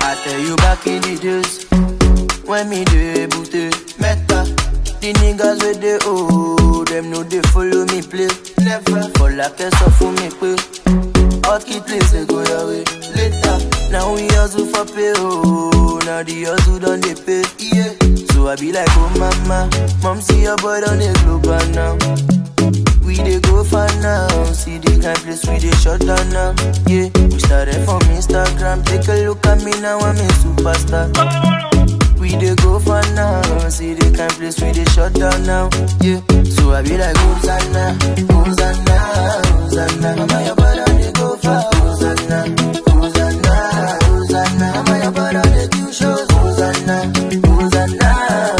I tell you back in the days when me dey booty. The niggas with the oh, them they follow me. Never for like so for me pay. They go later. Now we hustle for pay oh, now the hustle done they pay yeah. I be like oh mama, mom see your boy on the global now. We dey go far now, see the kind place we dey shut down now. Yeah, we started from Instagram, take a look at me now, I'm a superstar. We dey go far now, see the kind place we dey shut down now. Yeah, so I be like love.